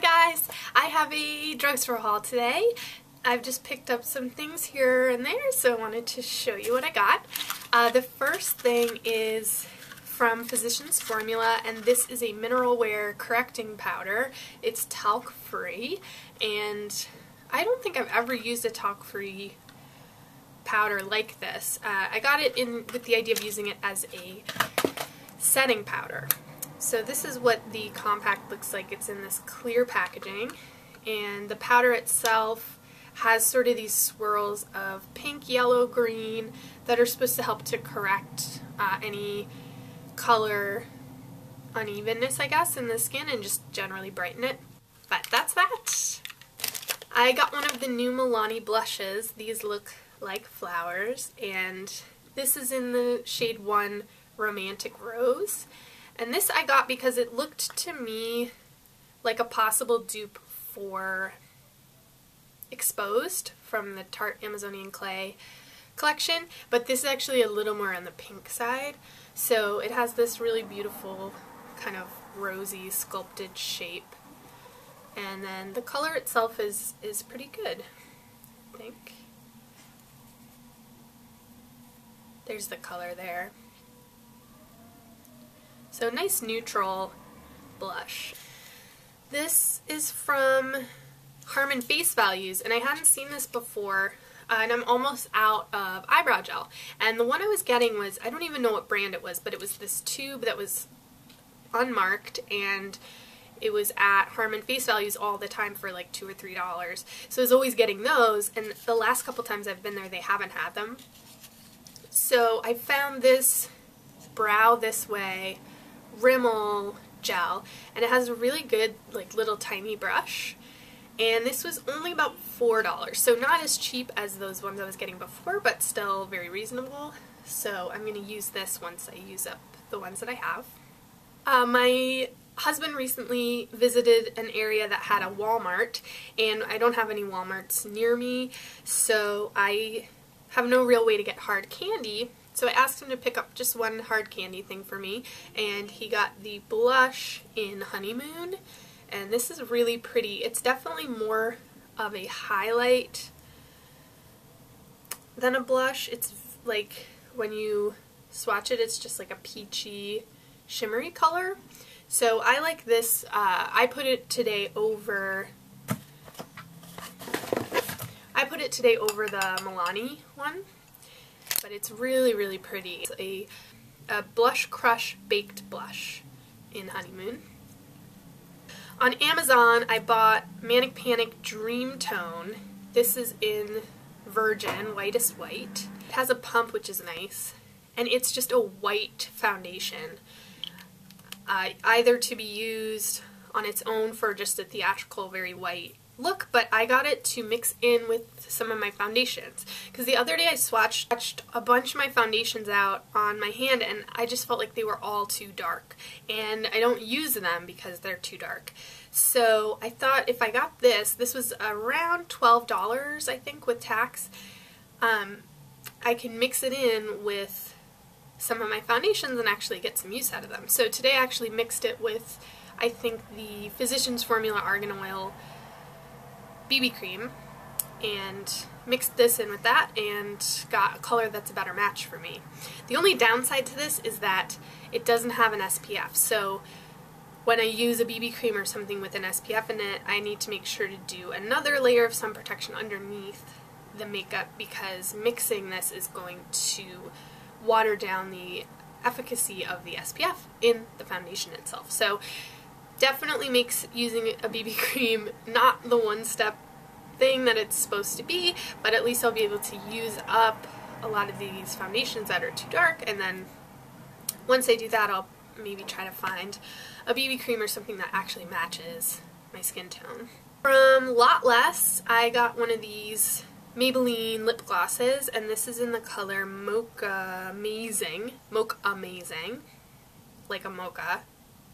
Hi guys! I have a drugstore haul today. I've just picked up some things here and there, so I wanted to show you what I got. Uh, the first thing is from Physicians Formula, and this is a mineral wear correcting powder. It's talc free, and I don't think I've ever used a talc free powder like this. Uh, I got it in with the idea of using it as a setting powder. So this is what the compact looks like. It's in this clear packaging and the powder itself has sort of these swirls of pink, yellow, green that are supposed to help to correct uh, any color unevenness, I guess, in the skin and just generally brighten it. But that's that. I got one of the new Milani blushes. These look like flowers and this is in the shade 1 Romantic Rose. And this I got because it looked to me like a possible dupe for Exposed from the Tarte Amazonian Clay collection, but this is actually a little more on the pink side. So it has this really beautiful kind of rosy sculpted shape. And then the color itself is, is pretty good, I think. There's the color there. So nice neutral blush. This is from Harmon Face Values, and I hadn't seen this before, uh, and I'm almost out of eyebrow gel. And the one I was getting was, I don't even know what brand it was, but it was this tube that was unmarked, and it was at Harmon Face Values all the time for like two or three dollars. So I was always getting those, and the last couple times I've been there, they haven't had them. So I found this Brow This Way Rimmel gel and it has a really good like little tiny brush. And this was only about four dollars so not as cheap as those ones I was getting before but still very reasonable. So I'm gonna use this once I use up the ones that I have. Uh, my husband recently visited an area that had a Walmart and I don't have any Walmarts near me so I have no real way to get hard candy so I asked him to pick up just one hard candy thing for me, and he got the blush in Honeymoon, and this is really pretty. It's definitely more of a highlight than a blush. It's like when you swatch it, it's just like a peachy, shimmery color. So I like this. Uh, I put it today over I put it today over the Milani one but it's really, really pretty. It's a, a Blush Crush Baked Blush in Honeymoon. On Amazon, I bought Manic Panic Dream Tone. This is in Virgin, whitest white. It has a pump, which is nice, and it's just a white foundation. Uh, either to be used on its own for just a theatrical, very white look, but I got it to mix in with some of my foundations. Because the other day I swatched, a bunch of my foundations out on my hand and I just felt like they were all too dark. And I don't use them because they're too dark. So I thought if I got this, this was around $12 I think with tax, um, I can mix it in with some of my foundations and actually get some use out of them. So today I actually mixed it with I think the Physicians Formula Argan Oil BB cream and mixed this in with that and got a color that's a better match for me. The only downside to this is that it doesn't have an SPF so when I use a BB cream or something with an SPF in it I need to make sure to do another layer of sun protection underneath the makeup because mixing this is going to water down the efficacy of the SPF in the foundation itself. So definitely makes using a BB cream not the one-step thing that it's supposed to be, but at least I'll be able to use up a lot of these foundations that are too dark, and then once I do that, I'll maybe try to find a BB cream or something that actually matches my skin tone. From Lot Less, I got one of these Maybelline lip glosses, and this is in the color Mocha Amazing. Mocha Amazing. Like a mocha.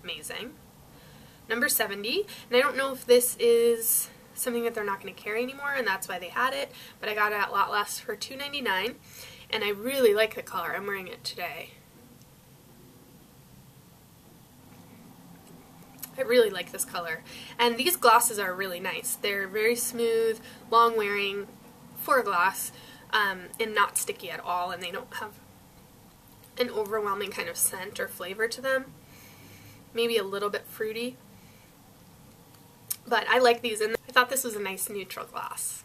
Amazing number 70. And I don't know if this is something that they're not going to carry anymore and that's why they had it, but I got it at Lot Less for $2.99 and I really like the color. I'm wearing it today. I really like this color. And these glosses are really nice. They're very smooth, long wearing for gloss, um, and not sticky at all, and they don't have an overwhelming kind of scent or flavor to them. Maybe a little bit fruity. But I like these, and I thought this was a nice neutral gloss.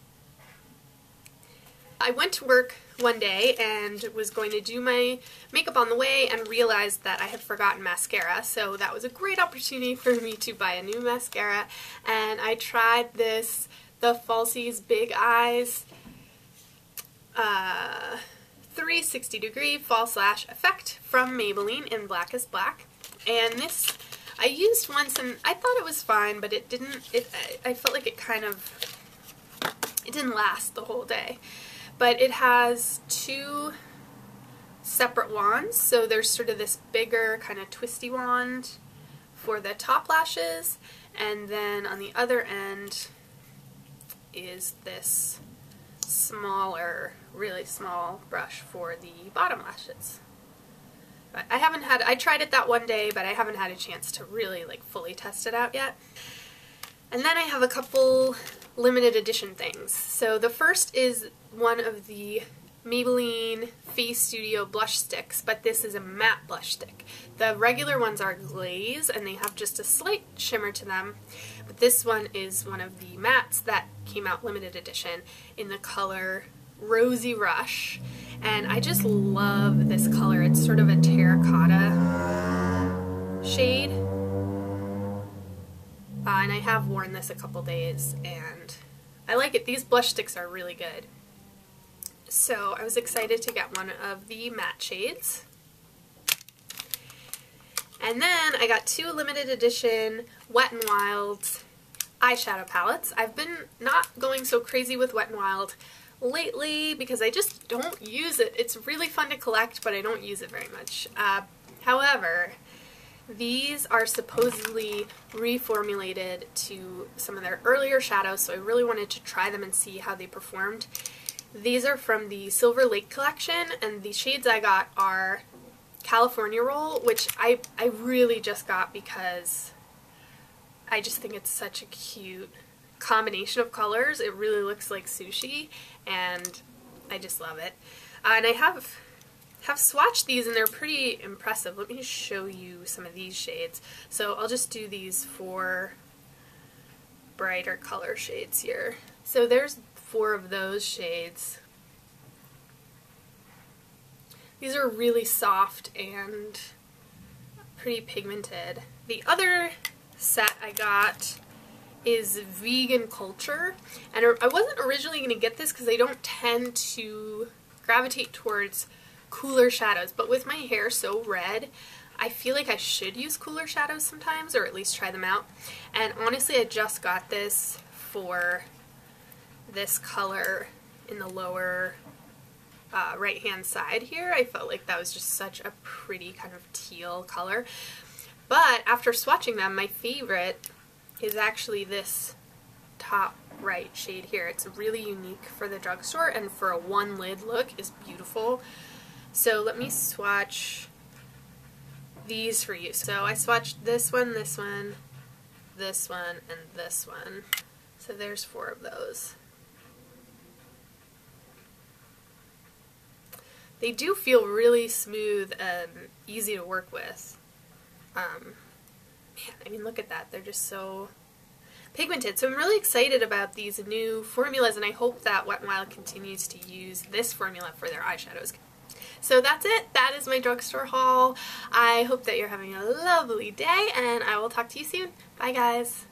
I went to work one day and was going to do my makeup on the way and realized that I had forgotten mascara. So that was a great opportunity for me to buy a new mascara. And I tried this the Falsies Big Eyes uh, 360 degree false lash effect from Maybelline in Black is Black. And this I used once and I thought it was fine but it didn't it I felt like it kind of it didn't last the whole day but it has two separate wands. So there's sort of this bigger kind of twisty wand for the top lashes, and then on the other end is this smaller, really small brush for the bottom lashes. But I haven't had, I tried it that one day, but I haven't had a chance to really like fully test it out yet. And then I have a couple limited edition things. So the first is one of the Maybelline Face Studio blush sticks, but this is a matte blush stick. The regular ones are glaze and they have just a slight shimmer to them, but this one is one of the mattes that came out limited edition in the color Rosy Rush. And I just love this color. It's sort of a terracotta shade. Uh, and I have worn this a couple days and I like it. These blush sticks are really good. So I was excited to get one of the matte shades. And then I got two limited edition Wet n Wild eyeshadow palettes. I've been not going so crazy with Wet n Wild lately because I just don't use it. It's really fun to collect, but I don't use it very much. Uh, however, these are supposedly reformulated to some of their earlier shadows, so I really wanted to try them and see how they performed. These are from the Silver Lake collection, and the shades I got are California Roll, which I, I really just got because I just think it's such a cute combination of colors. It really looks like sushi, and I just love it. Uh, and I have have swatched these and they're pretty impressive. Let me show you some of these shades. So I'll just do these four brighter color shades here. So there's four of those shades. These are really soft and pretty pigmented. The other set I got is Vegan Culture, and I wasn't originally going to get this because I don't tend to gravitate towards cooler shadows, but with my hair so red, I feel like I should use cooler shadows sometimes, or at least try them out. And honestly, I just got this for this color in the lower uh, right hand side here. I felt like that was just such a pretty kind of teal color. But after swatching them, my favorite is actually this top right shade here. It's really unique for the drugstore and for a one lid look is beautiful. So let me swatch these for you. So I swatched this one, this one, this one, and this one. So there's four of those. They do feel really smooth and easy to work with. Um, man, I mean, look at that. They're just so pigmented. So I'm really excited about these new formulas, and I hope that Wet n Wild continues to use this formula for their eyeshadows. So that's it. That is my drugstore haul. I hope that you're having a lovely day, and I will talk to you soon. Bye, guys.